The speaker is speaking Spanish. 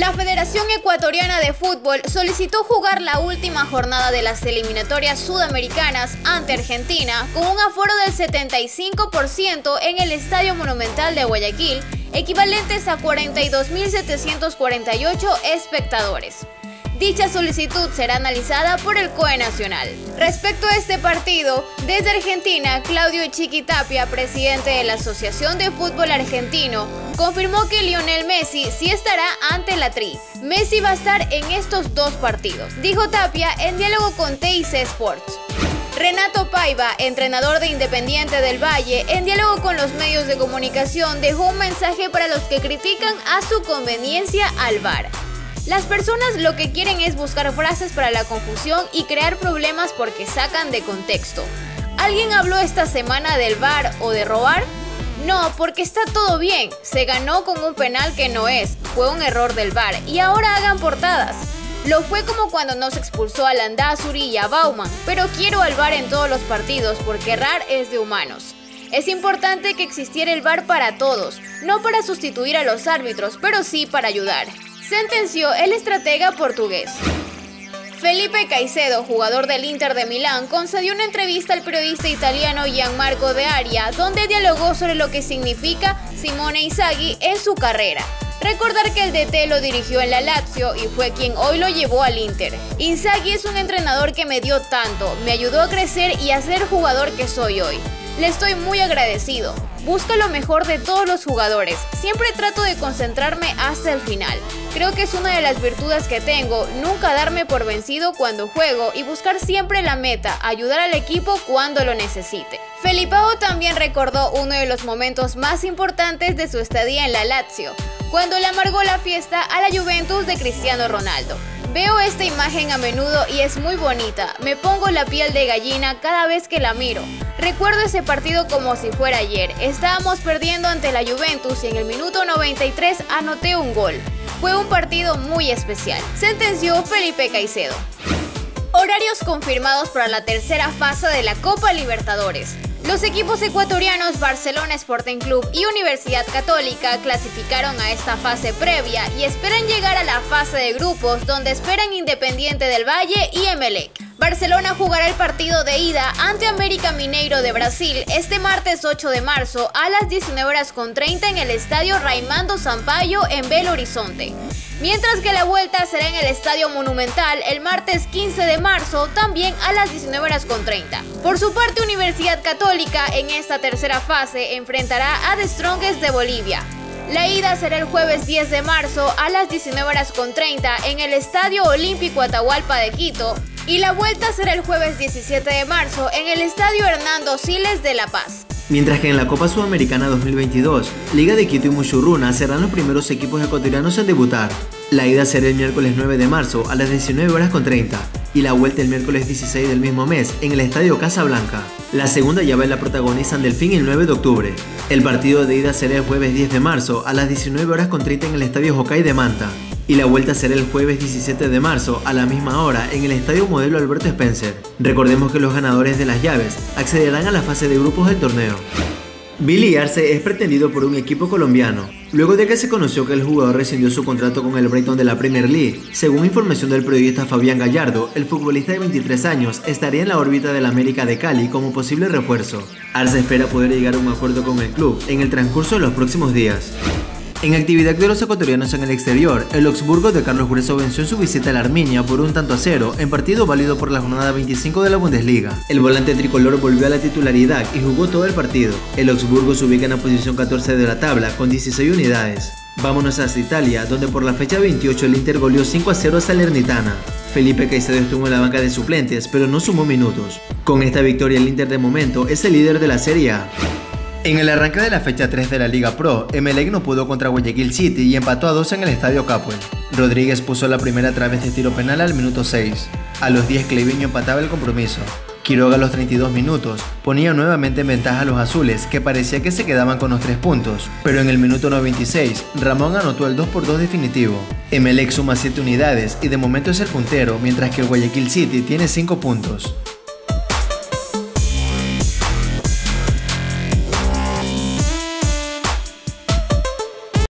La Federación Ecuatoriana de Fútbol solicitó jugar la última jornada de las eliminatorias sudamericanas ante Argentina con un aforo del 75% en el Estadio Monumental de Guayaquil, equivalentes a 42.748 espectadores. Dicha solicitud será analizada por el COE Nacional. Respecto a este partido, desde Argentina, Claudio Chiquitapia, presidente de la Asociación de Fútbol Argentino, confirmó que Lionel Messi sí estará ante la Tri. Messi va a estar en estos dos partidos, dijo Tapia en diálogo con TIC Sports. Renato Paiva, entrenador de Independiente del Valle, en diálogo con los medios de comunicación, dejó un mensaje para los que critican a su conveniencia al VAR. Las personas lo que quieren es buscar frases para la confusión y crear problemas porque sacan de contexto. ¿Alguien habló esta semana del bar o de robar? No, porque está todo bien. Se ganó con un penal que no es. Fue un error del bar y ahora hagan portadas. Lo fue como cuando nos expulsó a Landazuri y a Bauman, pero quiero al VAR en todos los partidos porque errar es de humanos. Es importante que existiera el VAR para todos, no para sustituir a los árbitros, pero sí para ayudar sentenció el estratega portugués. Felipe Caicedo, jugador del Inter de Milán, concedió una entrevista al periodista italiano Gianmarco De Aria, donde dialogó sobre lo que significa Simone Inzaghi en su carrera. Recordar que el DT lo dirigió en la Lazio y fue quien hoy lo llevó al Inter. Inzaghi es un entrenador que me dio tanto, me ayudó a crecer y a ser jugador que soy hoy. Le estoy muy agradecido. Busca lo mejor de todos los jugadores. Siempre trato de concentrarme hasta el final. Creo que es una de las virtudes que tengo, nunca darme por vencido cuando juego y buscar siempre la meta, ayudar al equipo cuando lo necesite. Felipao también recordó uno de los momentos más importantes de su estadía en la Lazio, cuando le amargó la fiesta a la Juventus de Cristiano Ronaldo. Veo esta imagen a menudo y es muy bonita. Me pongo la piel de gallina cada vez que la miro. Recuerdo ese partido como si fuera ayer. Estábamos perdiendo ante la Juventus y en el minuto 93 anoté un gol. Fue un partido muy especial, sentenció Felipe Caicedo. Horarios confirmados para la tercera fase de la Copa Libertadores. Los equipos ecuatorianos Barcelona Sporting Club y Universidad Católica clasificaron a esta fase previa y esperan llegar a la fase de grupos donde esperan Independiente del Valle y Emelec. Barcelona jugará el partido de ida ante América Mineiro de Brasil este martes 8 de marzo a las 19 horas con 30 en el estadio Raimando Sampaio en Belo Horizonte. Mientras que la vuelta será en el Estadio Monumental el martes 15 de marzo, también a las 19 horas con 30. Por su parte, Universidad Católica en esta tercera fase enfrentará a The Strongest de Bolivia. La ida será el jueves 10 de marzo a las 19 horas con 30 en el Estadio Olímpico Atahualpa de Quito y la vuelta será el jueves 17 de marzo en el Estadio Hernando Siles de La Paz. Mientras que en la Copa Sudamericana 2022, Liga de Quito y Muchurruna serán los primeros equipos ecuatorianos en debutar. La ida será el miércoles 9 de marzo a las 19 horas con 30 y la vuelta el miércoles 16 del mismo mes en el Estadio Casablanca. La segunda llave la protagonizan Delfín el 9 de octubre. El partido de ida será el jueves 10 de marzo a las 19 horas con 30 en el Estadio Hokkaido de Manta y la vuelta será el jueves 17 de marzo a la misma hora en el Estadio Modelo Alberto Spencer. Recordemos que los ganadores de las llaves accederán a la fase de grupos del torneo. Billy Arce es pretendido por un equipo colombiano, luego de que se conoció que el jugador rescindió su contrato con el Brighton de la Premier League. Según información del periodista Fabián Gallardo, el futbolista de 23 años estaría en la órbita del América de Cali como posible refuerzo. Arce espera poder llegar a un acuerdo con el club en el transcurso de los próximos días. En actividad de los ecuatorianos en el exterior, el Augsburgo de Carlos Grueso venció en su visita a la Arminia por un tanto a cero en partido válido por la jornada 25 de la Bundesliga. El volante tricolor volvió a la titularidad y jugó todo el partido. El Augsburgo se ubica en la posición 14 de la tabla con 16 unidades. Vámonos hasta Italia, donde por la fecha 28 el Inter goleó 5 a 0 a Salernitana. Felipe Caicedo estuvo en la banca de suplentes, pero no sumó minutos. Con esta victoria el Inter de momento es el líder de la Serie A. En el arranque de la fecha 3 de la Liga Pro, Emelec no pudo contra Guayaquil City y empató a 2 en el Estadio Capuel. Rodríguez puso la primera a través de tiro penal al minuto 6. A los 10 Cleviño empataba el compromiso. Quiroga a los 32 minutos ponía nuevamente en ventaja a los azules que parecía que se quedaban con los 3 puntos, pero en el minuto 96 Ramón anotó el 2 por 2 definitivo. Emelec suma 7 unidades y de momento es el puntero mientras que el Guayaquil City tiene 5 puntos.